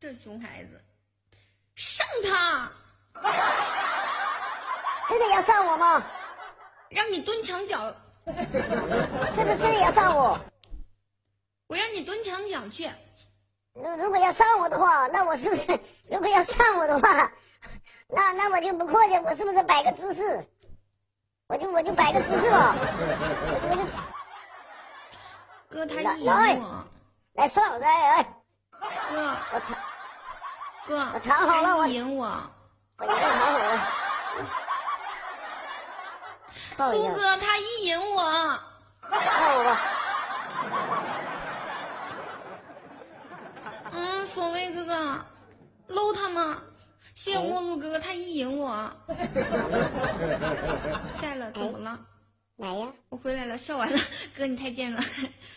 这熊孩子，上他！真的要上我吗？让你蹲墙角，是不是真的要上我？我让你蹲墙角去。如如果要上我的话，那我是不是？如果要上我的话，那那我就不客气，我是不是摆个姿势？我就我就摆个姿势吧，我就我就。哥，他意淫我。来上来来。哥，我躺。哥，我躺好了，我意淫我。我已经躺好了。苏哥，他意淫我。靠我吧。嗯，所谓哥哥，搂他吗？谢谢陌路哥哥，他意淫我。在了，怎么了？来呀！我回来了，笑完了。哥，你太贱了。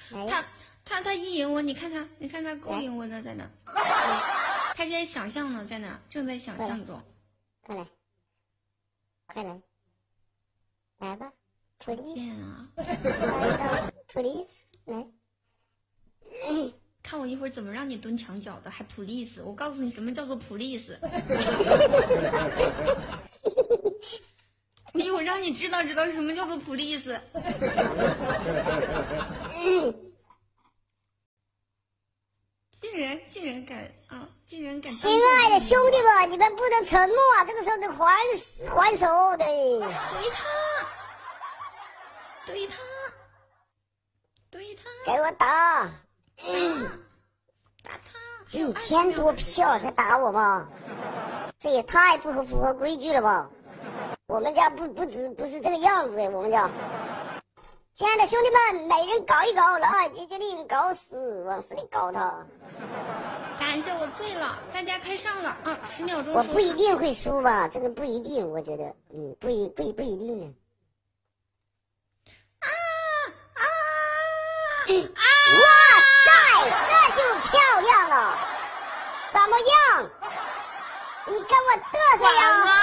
他他他意淫我，你看他，你看他勾引我呢，在哪。他现在想象呢，在哪？正在想象中。快来，快来，来吧，please 啊！来到 please 来。看我一会儿怎么让你蹲墙角的，还 police？我告诉你什么叫做 police？我一会儿让你知道知道什么叫做 police。竟然竟然敢啊！竟然敢！亲爱的兄弟们，你们不能沉默啊！这个时候得还还手，对。怼他，怼他，怼他！给我打！打他！一千多票才打我吗？这也太不合符合规矩了吧！我们家不不止不是这个样子，我们家。亲爱的兄弟们，每人搞一搞，来，姐姐令搞死，往死里搞他！感谢我醉了，大家开上了啊！十秒钟。我不一定会输吧？这个不一定，我觉得，嗯，不一不一不一定呢。啊啊啊！哇塞，这就漂亮了，怎么样？你跟我嘚瑟呀？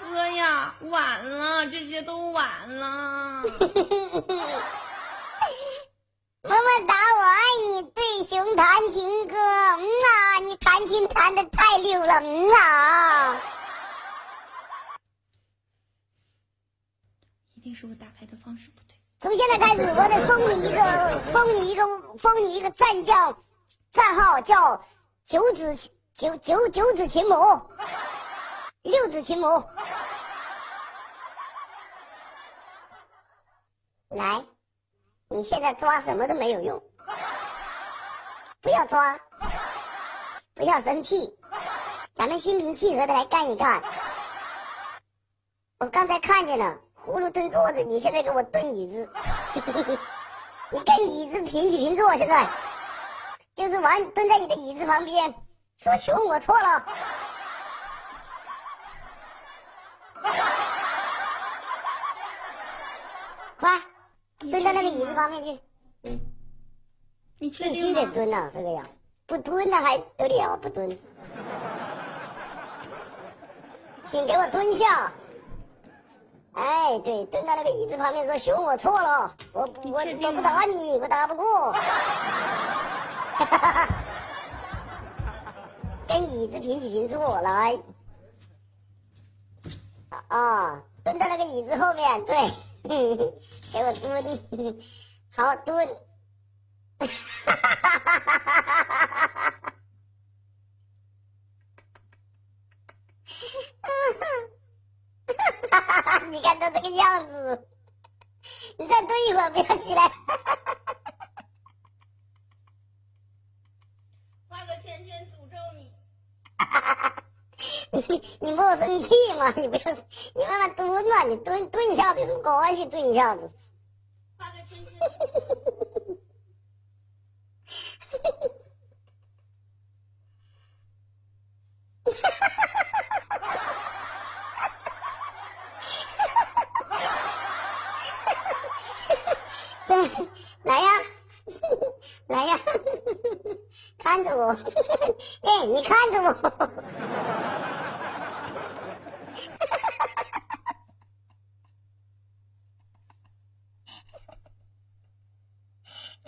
哥呀，晚了，这些都晚了。么么哒，我爱你，对熊弹琴歌，嗯啊，你弹琴弹的太溜了，嗯啊。一定是我打开的方式不对。从现在开始，我得封你一个，封你一个，封你一个战将，战号叫九子九九九子琴母，六指琴魔。来，你现在抓什么都没有用，不要抓，不要生气，咱们心平气和的来干一干。我刚才看见了，葫芦蹲桌子，你现在给我蹲椅子，你跟椅子平起平坐，现在。就是玩蹲在你的椅子旁边，说穷我错了，快。蹲到那个椅子旁边去，嗯，你确定必须得蹲呐，这个呀，不蹲那还得了？不蹲，请给我蹲下。哎，对，蹲到那个椅子旁边说：“熊，我错了，我我我不打你，我打不过。”跟椅子平起平坐来。啊，蹲到那个椅子后面，对。给我蹲，好蹲，哈哈哈哈哈哈你看他这个样子，你再蹲一会儿，不要起来。画个圈圈诅咒你。你你莫生气嘛，你不要，你慢慢蹲嘛，你蹲蹲一下子有什么关系？蹲一下子。画个圈圈。来呀，来呀，看着我，哎，你看着我。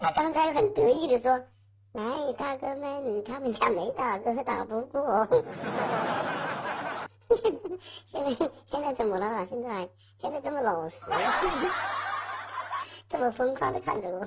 他刚才很得意的说：“来，大哥们，他们家没大哥打不过。现在现在怎么了？现在现在这么老实，这么疯狂的看着我。